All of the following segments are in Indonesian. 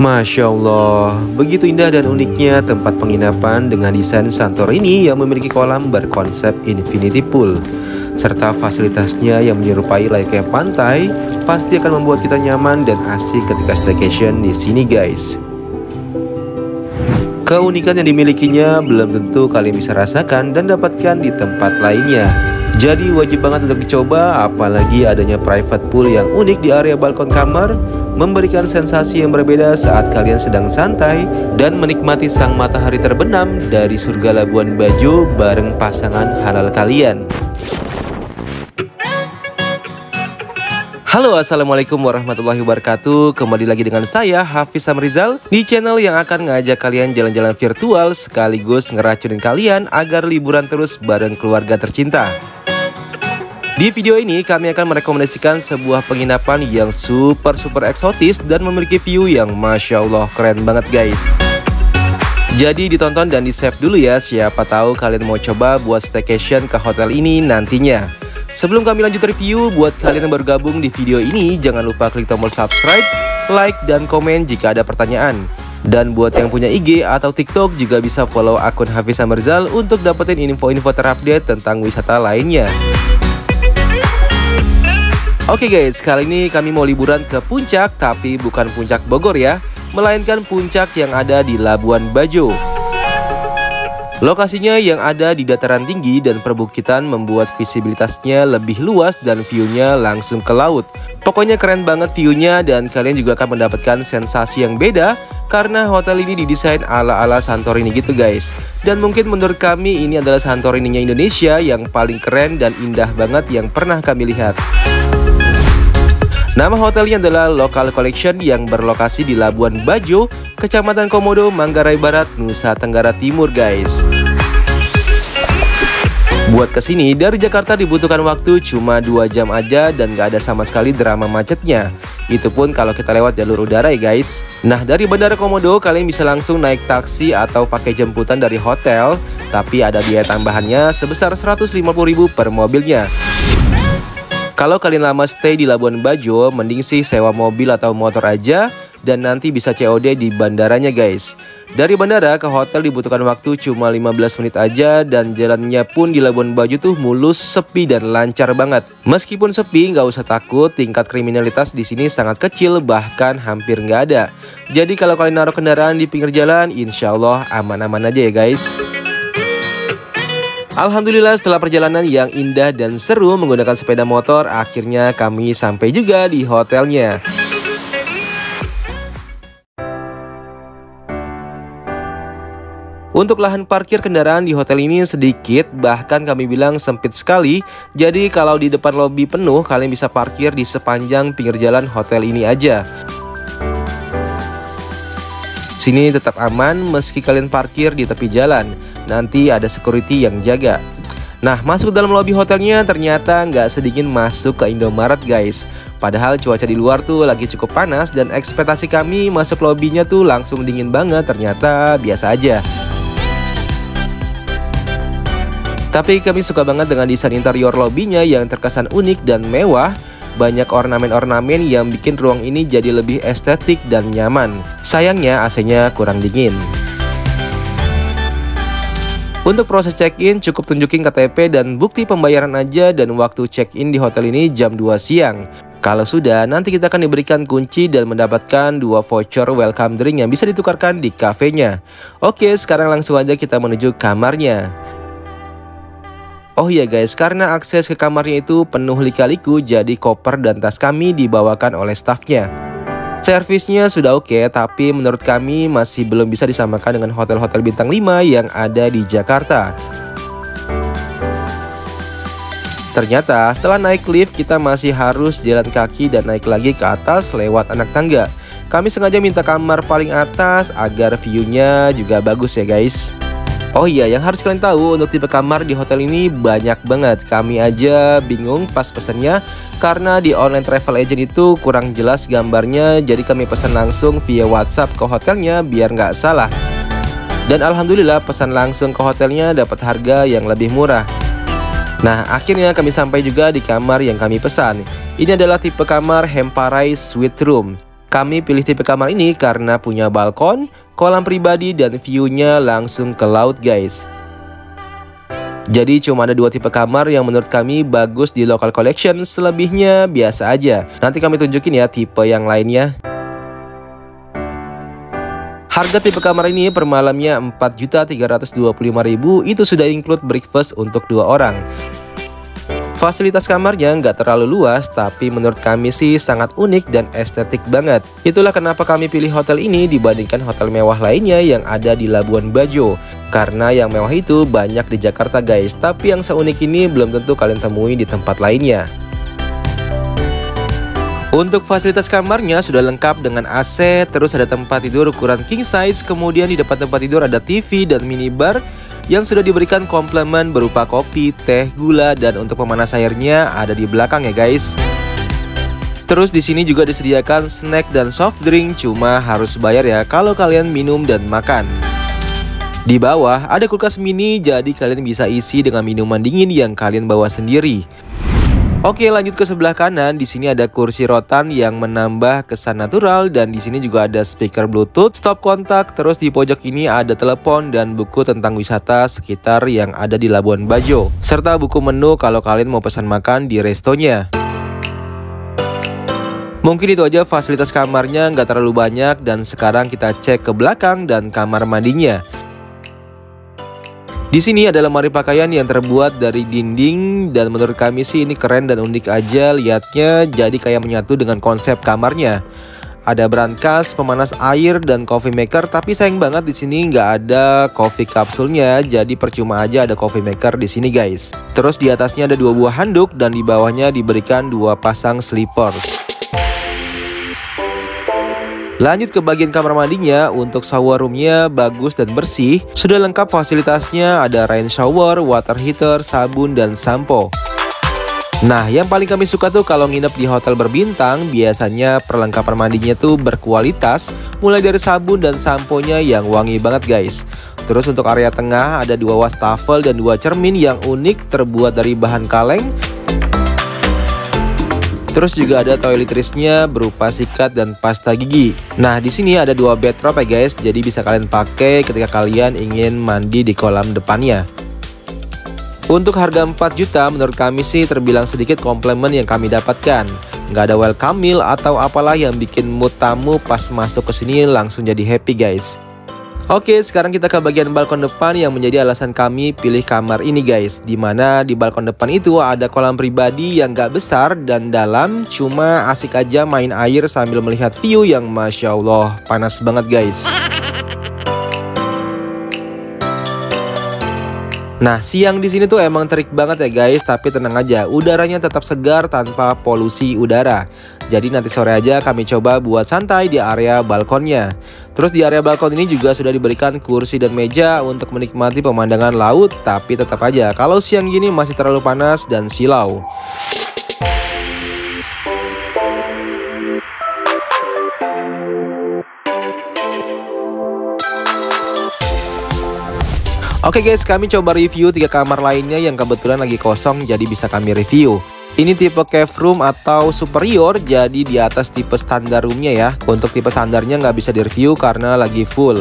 Masya Allah, begitu indah dan uniknya tempat penginapan dengan desain Santorini yang memiliki kolam berkonsep infinity pool serta fasilitasnya yang menyerupai layaknya pantai pasti akan membuat kita nyaman dan asik ketika staycation di sini guys. Keunikan yang dimilikinya belum tentu kalian bisa rasakan dan dapatkan di tempat lainnya. Jadi wajib banget untuk dicoba apalagi adanya private pool yang unik di area balkon kamar memberikan sensasi yang berbeda saat kalian sedang santai dan menikmati sang matahari terbenam dari surga Labuan Bajo bareng pasangan halal kalian. Halo assalamualaikum warahmatullahi wabarakatuh Kembali lagi dengan saya Hafiz Samrizal Di channel yang akan ngajak kalian jalan-jalan virtual Sekaligus ngeracunin kalian agar liburan terus bareng keluarga tercinta di video ini kami akan merekomendasikan sebuah penginapan yang super super eksotis dan memiliki view yang Masya Allah keren banget guys. Jadi ditonton dan di save dulu ya siapa tahu kalian mau coba buat staycation ke hotel ini nantinya. Sebelum kami lanjut review, buat kalian yang baru gabung di video ini jangan lupa klik tombol subscribe, like, dan komen jika ada pertanyaan. Dan buat yang punya IG atau TikTok juga bisa follow akun Hafiz Amerzal untuk dapetin info-info terupdate tentang wisata lainnya. Oke guys, kali ini kami mau liburan ke puncak tapi bukan puncak Bogor ya, melainkan puncak yang ada di Labuan Bajo. Lokasinya yang ada di dataran tinggi dan perbukitan membuat visibilitasnya lebih luas dan view-nya langsung ke laut. Pokoknya keren banget view-nya dan kalian juga akan mendapatkan sensasi yang beda karena hotel ini didesain ala-ala Santorini gitu guys. Dan mungkin menurut kami ini adalah Santorininya Indonesia yang paling keren dan indah banget yang pernah kami lihat. Nama hotelnya adalah Local Collection yang berlokasi di Labuan Bajo, Kecamatan Komodo, Manggarai Barat, Nusa Tenggara Timur guys. Buat ke sini dari Jakarta dibutuhkan waktu cuma 2 jam aja dan gak ada sama sekali drama macetnya. Itu pun kalau kita lewat jalur udara ya guys. Nah dari Bandara Komodo kalian bisa langsung naik taksi atau pakai jemputan dari hotel. Tapi ada biaya tambahannya sebesar 150.000 per mobilnya. Kalau kalian lama stay di Labuan Bajo, mending sih sewa mobil atau motor aja dan nanti bisa COD di bandaranya guys. Dari bandara ke hotel dibutuhkan waktu cuma 15 menit aja dan jalannya pun di Labuan Bajo tuh mulus, sepi dan lancar banget. Meskipun sepi, nggak usah takut, tingkat kriminalitas di sini sangat kecil bahkan hampir nggak ada. Jadi kalau kalian naruh kendaraan di pinggir jalan, insya Allah aman-aman aja ya guys. Alhamdulillah setelah perjalanan yang indah dan seru menggunakan sepeda motor Akhirnya kami sampai juga di hotelnya Untuk lahan parkir kendaraan di hotel ini sedikit, bahkan kami bilang sempit sekali. Jadi kalau di depan lobi penuh, kalian bisa parkir di sepanjang pinggir jalan hotel ini aja. Sini tetap aman meski kalian parkir di tepi jalan nanti ada security yang jaga. Nah, masuk dalam lobi hotelnya ternyata nggak sedingin masuk ke Indomaret guys. Padahal cuaca di luar tuh lagi cukup panas dan ekspektasi kami masuk lobinya tuh langsung dingin banget ternyata biasa aja. Tapi kami suka banget dengan desain interior lobinya yang terkesan unik dan mewah banyak ornamen-ornamen yang bikin ruang ini jadi lebih estetik dan nyaman. Sayangnya AC-nya kurang dingin. Untuk proses check-in cukup tunjukin KTP dan bukti pembayaran aja dan waktu check-in di hotel ini jam 2 siang. Kalau sudah, nanti kita akan diberikan kunci dan mendapatkan dua voucher welcome drink yang bisa ditukarkan di kafenya. Oke, sekarang langsung aja kita menuju kamarnya. Oh iya guys, karena akses ke kamarnya itu penuh lika-liku, jadi koper dan tas kami dibawakan oleh staffnya. Servisnya sudah oke, okay, tapi menurut kami masih belum bisa disamakan dengan hotel-hotel bintang 5 yang ada di Jakarta. Ternyata setelah naik lift kita masih harus jalan kaki dan naik lagi ke atas lewat anak tangga. Kami sengaja minta kamar paling atas agar view-nya juga bagus ya guys. Oh iya, yang harus kalian tahu untuk tipe kamar di hotel ini banyak banget. Kami aja bingung pas pesennya karena di online travel agent itu kurang jelas gambarnya. Jadi kami pesan langsung via WhatsApp ke hotelnya biar nggak salah. Dan alhamdulillah pesan langsung ke hotelnya dapat harga yang lebih murah. Nah, akhirnya kami sampai juga di kamar yang kami pesan. Ini adalah tipe kamar Hemparai Suite Room. Kami pilih tipe kamar ini karena punya balkon, kolam pribadi, dan view-nya langsung ke laut guys. Jadi cuma ada dua tipe kamar yang menurut kami bagus di local collection, selebihnya biasa aja. Nanti kami tunjukin ya tipe yang lainnya. Harga tipe kamar ini per malamnya 4.325.000 itu sudah include breakfast untuk dua orang. Fasilitas kamarnya nggak terlalu luas, tapi menurut kami sih sangat unik dan estetik banget. Itulah kenapa kami pilih hotel ini dibandingkan hotel mewah lainnya yang ada di Labuan Bajo. Karena yang mewah itu banyak di Jakarta guys, tapi yang seunik ini belum tentu kalian temui di tempat lainnya. Untuk fasilitas kamarnya sudah lengkap dengan AC, terus ada tempat tidur ukuran king size, kemudian di depan tempat tidur ada TV dan minibar, yang sudah diberikan komplement berupa kopi, teh, gula, dan untuk pemanas airnya ada di belakang ya guys. Terus di sini juga disediakan snack dan soft drink, cuma harus bayar ya kalau kalian minum dan makan. Di bawah ada kulkas mini, jadi kalian bisa isi dengan minuman dingin yang kalian bawa sendiri. Oke, lanjut ke sebelah kanan. Di sini ada kursi rotan yang menambah kesan natural dan di sini juga ada speaker Bluetooth, stop kontak. Terus di pojok ini ada telepon dan buku tentang wisata sekitar yang ada di Labuan Bajo, serta buku menu kalau kalian mau pesan makan di restonya. Mungkin itu aja fasilitas kamarnya nggak terlalu banyak dan sekarang kita cek ke belakang dan kamar mandinya. Di sini ada lemari pakaian yang terbuat dari dinding dan menurut kami sih ini keren dan unik aja liatnya jadi kayak menyatu dengan konsep kamarnya. Ada brankas, pemanas air dan coffee maker tapi sayang banget di sini nggak ada coffee kapsulnya jadi percuma aja ada coffee maker di sini guys. Terus di atasnya ada dua buah handuk dan di bawahnya diberikan dua pasang slippers. Lanjut ke bagian kamar mandinya, untuk shower roomnya bagus dan bersih. Sudah lengkap fasilitasnya, ada rain shower, water heater, sabun, dan sampo. Nah, yang paling kami suka tuh kalau nginep di hotel berbintang, biasanya perlengkapan mandinya tuh berkualitas, mulai dari sabun dan sampo-nya yang wangi banget guys. Terus untuk area tengah ada dua wastafel dan dua cermin yang unik terbuat dari bahan kaleng Terus juga ada toiletrisnya berupa sikat dan pasta gigi. Nah, di sini ada dua bathrobe ya guys, jadi bisa kalian pakai ketika kalian ingin mandi di kolam depannya. Untuk harga 4 juta menurut kami sih terbilang sedikit komplement yang kami dapatkan. Nggak ada welcome meal atau apalah yang bikin mood tamu pas masuk ke sini langsung jadi happy guys. Oke, sekarang kita ke bagian balkon depan yang menjadi alasan kami pilih kamar ini guys. Di mana di balkon depan itu ada kolam pribadi yang gak besar dan dalam, cuma asik aja main air sambil melihat view yang Masya Allah panas banget guys. Nah, siang di sini tuh emang terik banget ya guys, tapi tenang aja, udaranya tetap segar tanpa polusi udara. Jadi nanti sore aja kami coba buat santai di area balkonnya. Terus di area balkon ini juga sudah diberikan kursi dan meja untuk menikmati pemandangan laut, tapi tetap aja kalau siang gini masih terlalu panas dan silau. Oke okay guys, kami coba review tiga kamar lainnya yang kebetulan lagi kosong jadi bisa kami review. Ini tipe cave room atau superior jadi di atas tipe standar roomnya ya. Untuk tipe standarnya nggak bisa direview karena lagi full.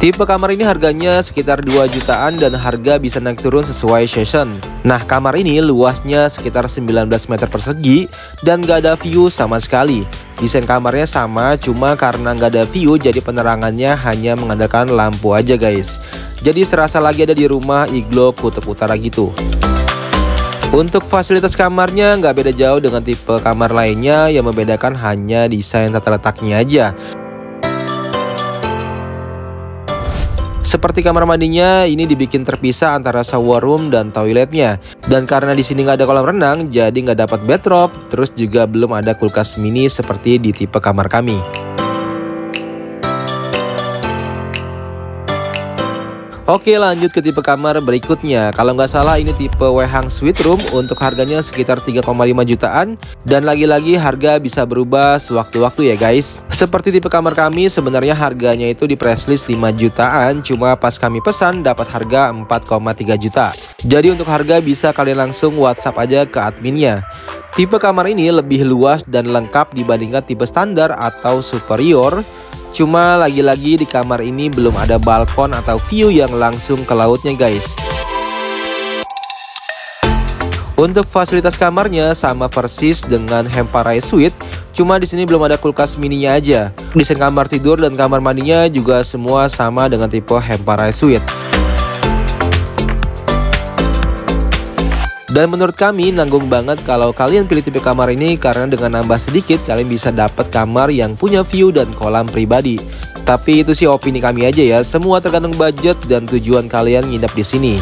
Tipe kamar ini harganya sekitar 2 jutaan dan harga bisa naik turun sesuai session. Nah kamar ini luasnya sekitar 19 meter persegi dan gak ada view sama sekali. Desain kamarnya sama, cuma karena nggak ada view jadi penerangannya hanya mengandalkan lampu aja guys. Jadi serasa lagi ada di rumah iglo kutub utara gitu. Untuk fasilitas kamarnya nggak beda jauh dengan tipe kamar lainnya yang membedakan hanya desain tata letaknya aja. Seperti kamar mandinya, ini dibikin terpisah antara shower room dan toiletnya. Dan karena di sini nggak ada kolam renang, jadi nggak dapat bathrobe. Terus juga belum ada kulkas mini seperti di tipe kamar kami. Oke lanjut ke tipe kamar berikutnya. Kalau nggak salah ini tipe Wehang Suite Room. Untuk harganya sekitar 3,5 jutaan. Dan lagi-lagi harga bisa berubah sewaktu-waktu ya guys. Seperti tipe kamar kami sebenarnya harganya itu di press list 5 jutaan. Cuma pas kami pesan dapat harga 4,3 juta. Jadi untuk harga bisa kalian langsung whatsapp aja ke adminnya. Tipe kamar ini lebih luas dan lengkap dibandingkan tipe standar atau superior Cuma lagi-lagi di kamar ini belum ada balkon atau view yang langsung ke lautnya guys. Untuk fasilitas kamarnya sama persis dengan Hemparai Suite, cuma di sini belum ada kulkas mininya aja. Desain kamar tidur dan kamar mandinya juga semua sama dengan tipe Hemparai Suite. Dan menurut kami nanggung banget kalau kalian pilih tipe kamar ini karena dengan nambah sedikit kalian bisa dapat kamar yang punya view dan kolam pribadi. Tapi itu sih opini kami aja ya, semua tergantung budget dan tujuan kalian nginep di sini.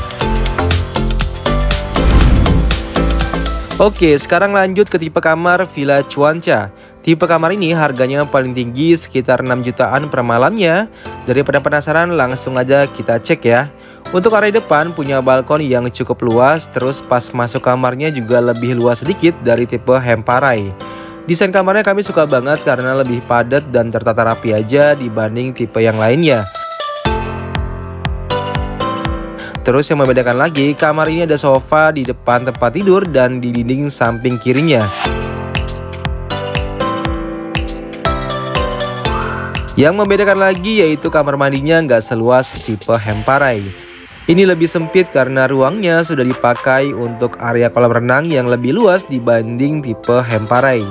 Oke, sekarang lanjut ke tipe kamar Villa Cuanca. Tipe kamar ini harganya paling tinggi sekitar 6 jutaan per malamnya. Daripada penasaran langsung aja kita cek ya. Untuk area depan punya balkon yang cukup luas, terus pas masuk kamarnya juga lebih luas sedikit dari tipe Hemparai. Desain kamarnya kami suka banget karena lebih padat dan tertata rapi aja dibanding tipe yang lainnya. Terus yang membedakan lagi, kamar ini ada sofa di depan tempat tidur dan di dinding samping kirinya. Yang membedakan lagi yaitu kamar mandinya nggak seluas tipe Hemparai. Ini lebih sempit karena ruangnya sudah dipakai untuk area kolam renang yang lebih luas dibanding tipe Hemparai.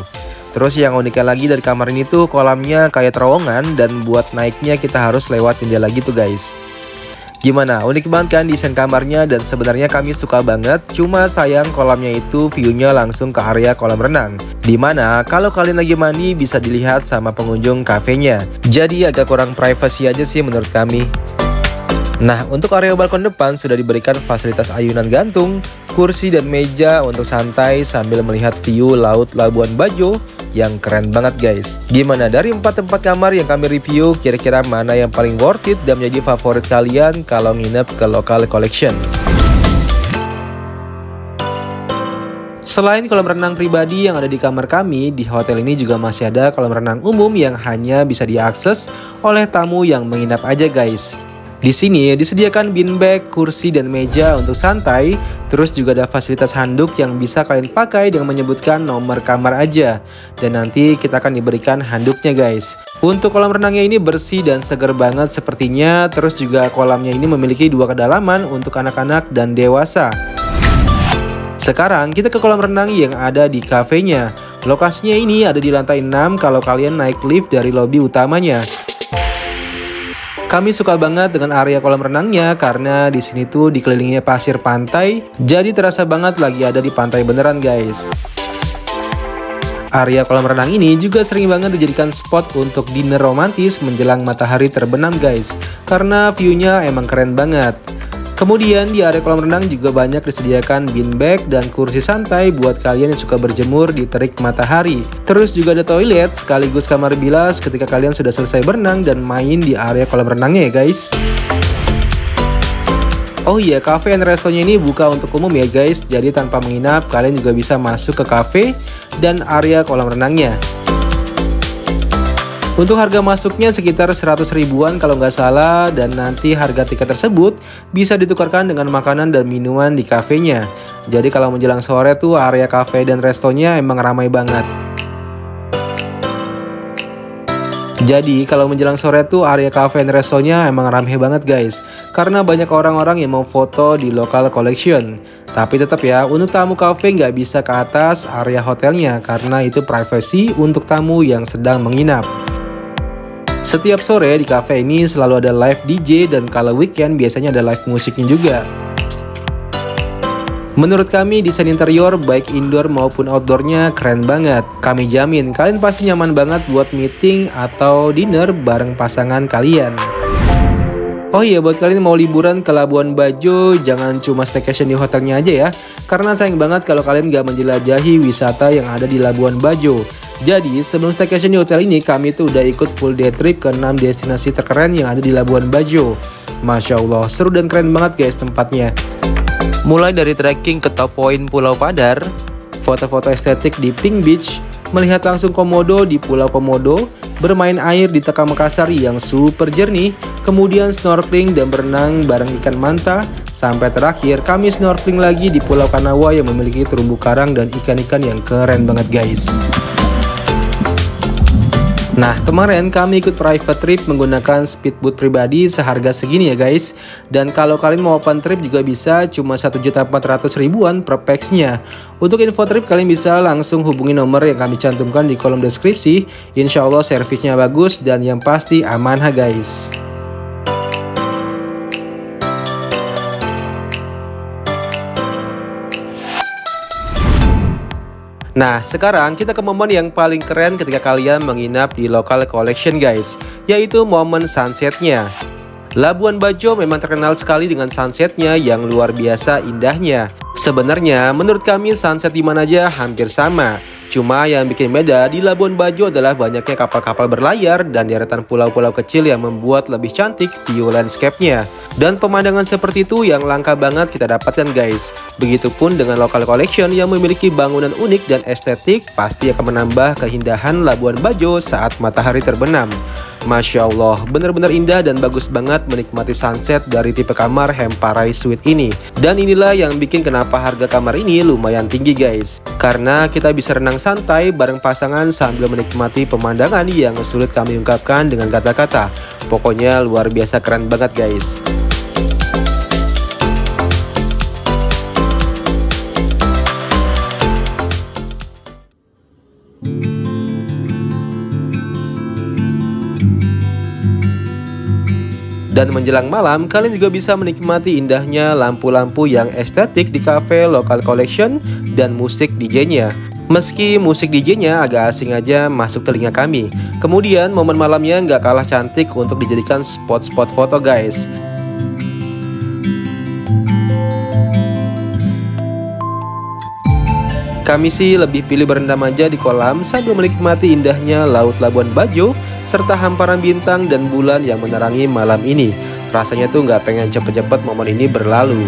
Terus yang uniknya lagi dari kamar ini tuh kolamnya kayak terowongan dan buat naiknya kita harus lewat jendela gitu guys. Gimana? Unik banget kan desain kamarnya dan sebenarnya kami suka banget. Cuma sayang kolamnya itu view-nya langsung ke area kolam renang. Di mana kalau kalian lagi mandi bisa dilihat sama pengunjung kafenya. Jadi agak kurang privacy aja sih menurut kami. Nah, untuk area balkon depan sudah diberikan fasilitas ayunan gantung, kursi dan meja untuk santai sambil melihat view Laut Labuan Bajo yang keren banget guys. Gimana dari empat tempat kamar yang kami review, kira-kira mana yang paling worth it dan menjadi favorit kalian kalau nginep ke lokal collection? Selain kolam renang pribadi yang ada di kamar kami, di hotel ini juga masih ada kolam renang umum yang hanya bisa diakses oleh tamu yang menginap aja guys. Di sini disediakan beanbag, kursi, dan meja untuk santai. Terus juga ada fasilitas handuk yang bisa kalian pakai dengan menyebutkan nomor kamar aja. Dan nanti kita akan diberikan handuknya guys. Untuk kolam renangnya ini bersih dan segar banget sepertinya. Terus juga kolamnya ini memiliki dua kedalaman untuk anak-anak dan dewasa. Sekarang kita ke kolam renang yang ada di kafenya. Lokasinya ini ada di lantai 6 kalau kalian naik lift dari lobi utamanya. Kami suka banget dengan area kolam renangnya karena di sini tuh dikelilingi pasir pantai, jadi terasa banget lagi ada di pantai beneran guys. Area kolam renang ini juga sering banget dijadikan spot untuk dinner romantis menjelang matahari terbenam guys, karena view-nya emang keren banget. Kemudian di area kolam renang juga banyak disediakan beanbag dan kursi santai buat kalian yang suka berjemur di terik matahari. Terus juga ada toilet sekaligus kamar bilas ketika kalian sudah selesai berenang dan main di area kolam renangnya ya guys. Oh iya, cafe and restonya ini buka untuk umum ya guys, jadi tanpa menginap kalian juga bisa masuk ke cafe dan area kolam renangnya. Untuk harga masuknya sekitar 100 ribuan kalau nggak salah dan nanti harga tiket tersebut bisa ditukarkan dengan makanan dan minuman di kafenya. Jadi kalau menjelang sore tuh area cafe dan restonya emang ramai banget. Jadi kalau menjelang sore tuh area cafe dan restonya emang ramai banget guys Karena banyak orang-orang yang mau foto di local collection Tapi tetap ya untuk tamu cafe nggak bisa ke atas area hotelnya Karena itu privacy untuk tamu yang sedang menginap setiap sore di cafe ini selalu ada live DJ dan kalau weekend biasanya ada live musiknya juga. Menurut kami desain interior baik indoor maupun outdoornya keren banget. Kami jamin kalian pasti nyaman banget buat meeting atau dinner bareng pasangan kalian. Oh iya buat kalian mau liburan ke Labuan Bajo jangan cuma staycation di hotelnya aja ya Karena sayang banget kalau kalian gak menjelajahi wisata yang ada di Labuan Bajo Jadi sebelum staycation di hotel ini kami tuh udah ikut full day trip ke 6 destinasi terkeren yang ada di Labuan Bajo. Masya Allah, seru dan keren banget guys tempatnya. Mulai dari trekking ke top point Pulau Padar, foto-foto estetik di Pink Beach, melihat langsung komodo di Pulau Komodo, bermain air di Teka Makassar yang super jernih, kemudian snorkeling dan berenang bareng ikan manta, sampai terakhir kami snorkeling lagi di Pulau Kanawa yang memiliki terumbu karang dan ikan-ikan yang keren banget guys. Nah, kemarin kami ikut private trip menggunakan speedboat pribadi seharga segini ya guys. Dan kalau kalian mau open trip juga bisa cuma 1.400 ribuan per packsnya. Untuk info trip kalian bisa langsung hubungi nomor yang kami cantumkan di kolom deskripsi. Insya Allah servisnya bagus dan yang pasti aman ha guys. Nah, sekarang kita ke momen yang paling keren ketika kalian menginap di local collection guys, yaitu momen sunsetnya. Labuan Bajo memang terkenal sekali dengan sunsetnya yang luar biasa indahnya. Sebenarnya, menurut kami sunset di mana aja hampir sama. Cuma yang bikin beda di Labuan Bajo adalah banyaknya kapal-kapal berlayar dan deretan pulau-pulau kecil yang membuat lebih cantik view landscape-nya. Dan pemandangan seperti itu yang langka banget kita dapatkan guys. Begitupun dengan local collection yang memiliki bangunan unik dan estetik pasti akan menambah keindahan Labuan Bajo saat matahari terbenam. Masya Allah, benar-benar indah dan bagus banget menikmati sunset dari tipe kamar Hemparai Suite ini. Dan inilah yang bikin kenapa harga kamar ini lumayan tinggi guys. Karena kita bisa renang santai bareng pasangan sambil menikmati pemandangan yang sulit kami ungkapkan dengan kata-kata. Pokoknya luar biasa keren banget guys. Dan menjelang malam, kalian juga bisa menikmati indahnya lampu-lampu yang estetik di cafe Local Collection dan musik DJ-nya. Meski musik DJ-nya agak asing aja masuk telinga kami. Kemudian momen malamnya nggak kalah cantik untuk dijadikan spot-spot foto guys. Kami sih lebih pilih berendam aja di kolam sambil menikmati indahnya Laut Labuan Bajo serta hamparan bintang dan bulan yang menerangi malam ini. Rasanya tuh nggak pengen cepet-cepet momen ini berlalu.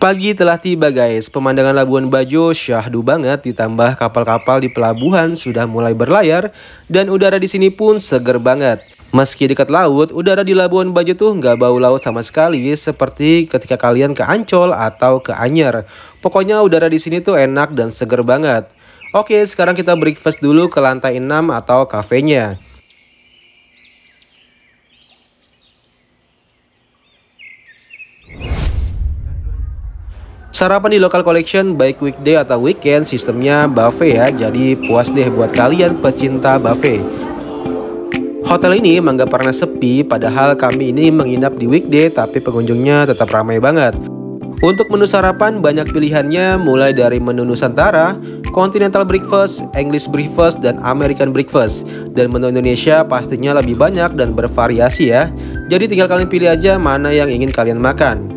Pagi telah tiba guys, pemandangan Labuan Bajo syahdu banget ditambah kapal-kapal di pelabuhan sudah mulai berlayar dan udara di sini pun seger banget. Meski dekat laut, udara di Labuan Bajo tuh nggak bau laut sama sekali seperti ketika kalian ke Ancol atau ke Anyer. Pokoknya udara di sini tuh enak dan seger banget. Oke, sekarang kita breakfast dulu ke lantai 6 atau kafenya. Sarapan di local collection baik weekday atau weekend sistemnya buffet ya Jadi puas deh buat kalian pecinta buffet Hotel ini emang gak pernah sepi padahal kami ini menginap di weekday tapi pengunjungnya tetap ramai banget untuk menu sarapan banyak pilihannya mulai dari menu Nusantara, Continental Breakfast, English Breakfast, dan American Breakfast. Dan menu Indonesia pastinya lebih banyak dan bervariasi ya. Jadi tinggal kalian pilih aja mana yang ingin kalian makan.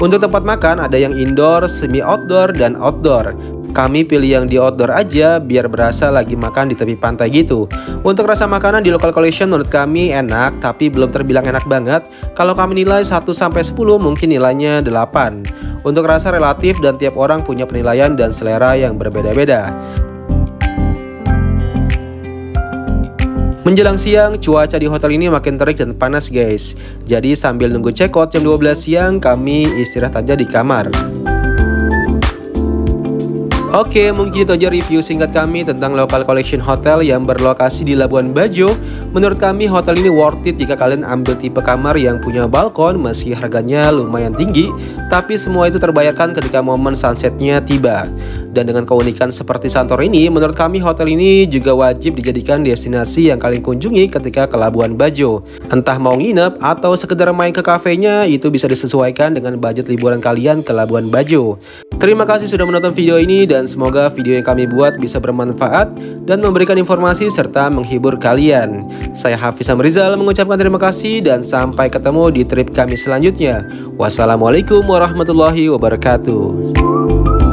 Untuk tempat makan ada yang indoor, semi outdoor, dan outdoor. Kami pilih yang di outdoor aja biar berasa lagi makan di tepi pantai gitu. Untuk rasa makanan di local collection menurut kami enak tapi belum terbilang enak banget. Kalau kami nilai 1 sampai 10 mungkin nilainya 8. Untuk rasa relatif dan tiap orang punya penilaian dan selera yang berbeda-beda. Menjelang siang, cuaca di hotel ini makin terik dan panas guys. Jadi sambil nunggu check out jam 12 siang, kami istirahat aja di kamar. Oke, mungkin itu aja review singkat kami tentang local collection hotel yang berlokasi di Labuan Bajo. Menurut kami hotel ini worth it jika kalian ambil tipe kamar yang punya balkon meski harganya lumayan tinggi, tapi semua itu terbayarkan ketika momen sunsetnya tiba. Dan dengan keunikan seperti Santorini, menurut kami hotel ini juga wajib dijadikan destinasi yang kalian kunjungi ketika ke Labuan Bajo. Entah mau nginep atau sekedar main ke kafenya, itu bisa disesuaikan dengan budget liburan kalian ke Labuan Bajo. Terima kasih sudah menonton video ini dan semoga video yang kami buat bisa bermanfaat dan memberikan informasi serta menghibur kalian. Saya Hafiz Amrizal mengucapkan terima kasih dan sampai ketemu di trip kami selanjutnya. Wassalamualaikum warahmatullahi wabarakatuh.